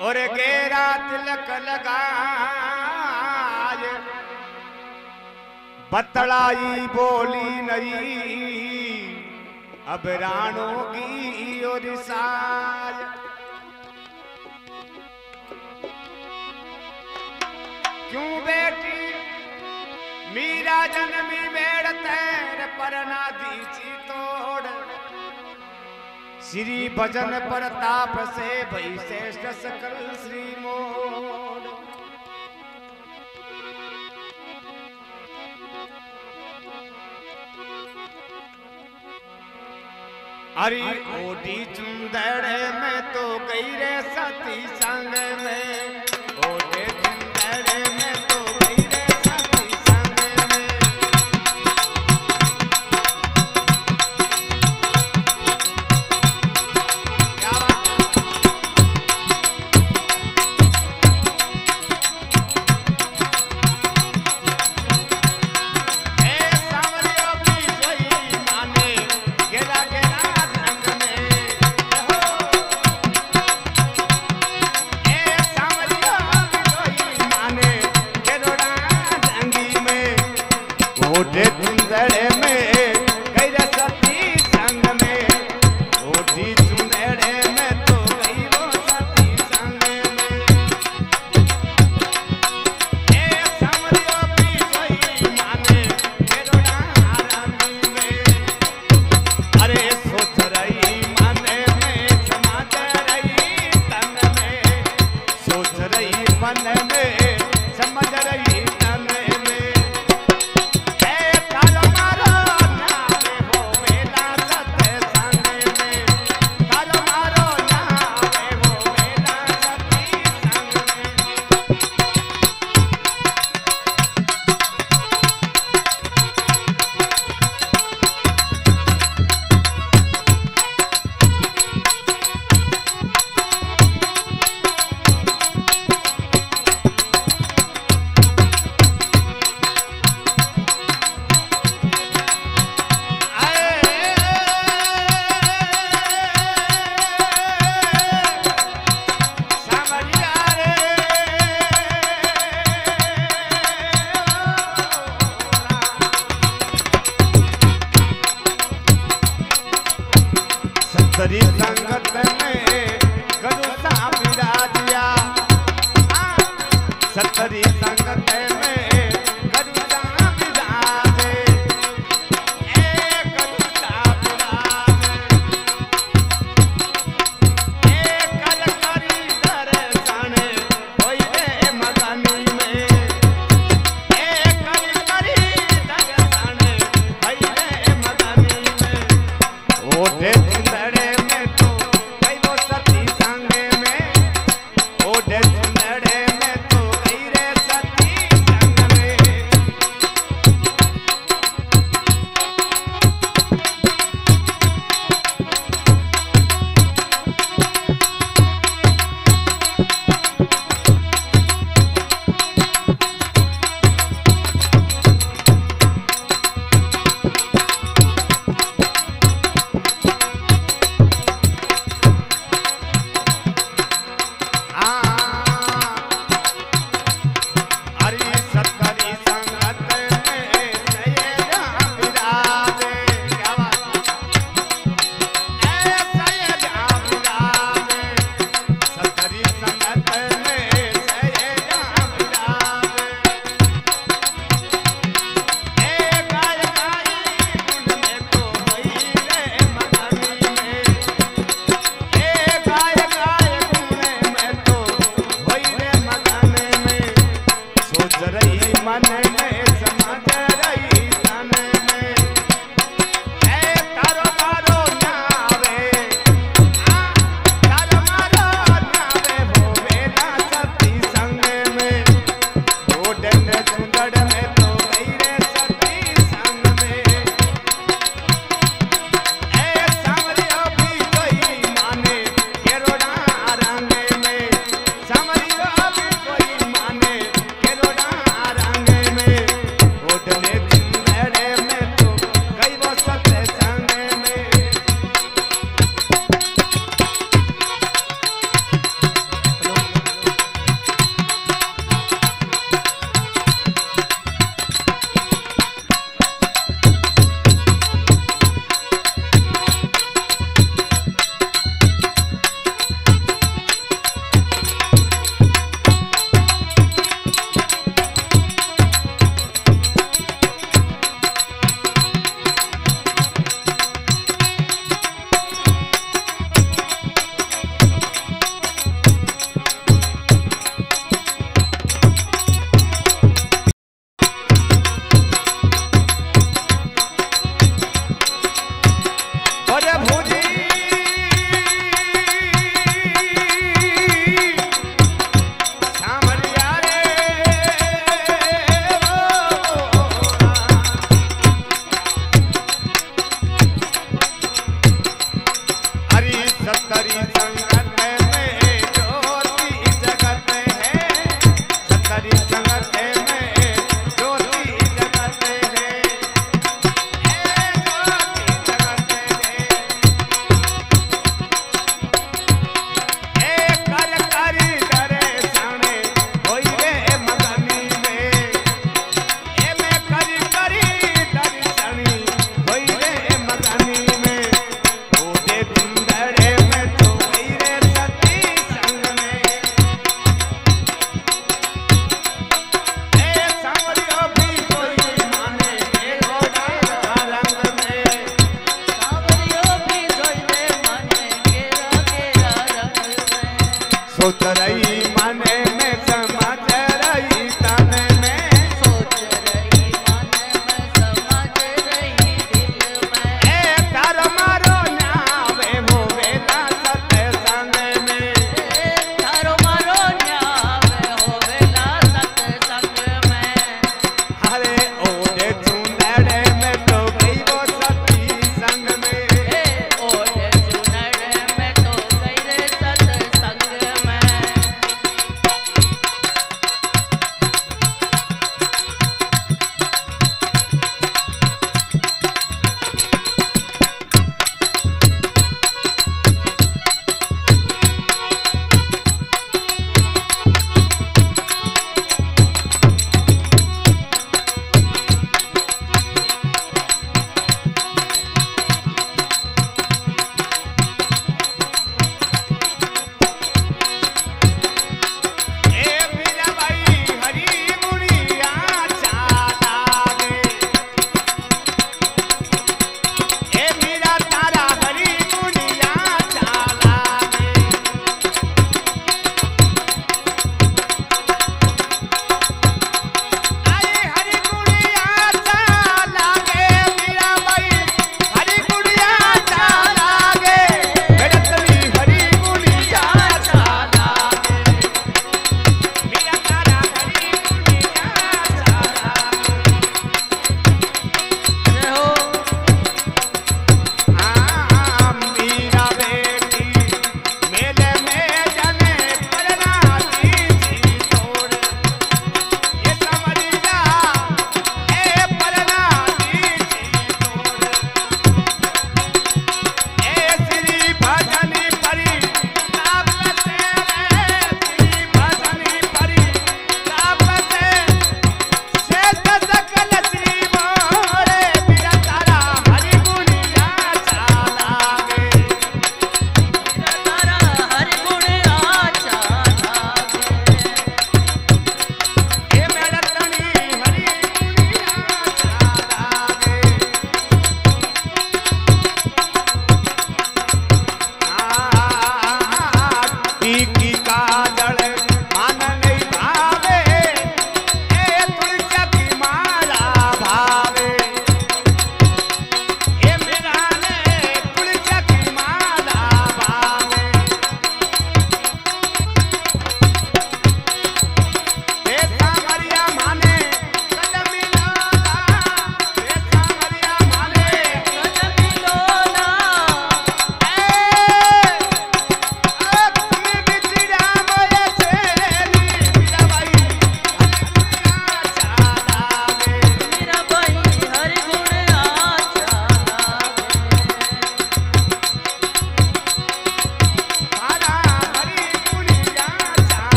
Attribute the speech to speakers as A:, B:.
A: और गेरा तिलक लगाय बतलाई बोली नई। अब राणो की और साय क्यों बेटी मीरा जन्मी मेड़ तैर पर ना दीजिए। श्री भजन प्रताप से भई श्रेष्ठ सकल श्री मोर। अरे ओडी चुंदड़ में तो गई रे सती संग में। हरी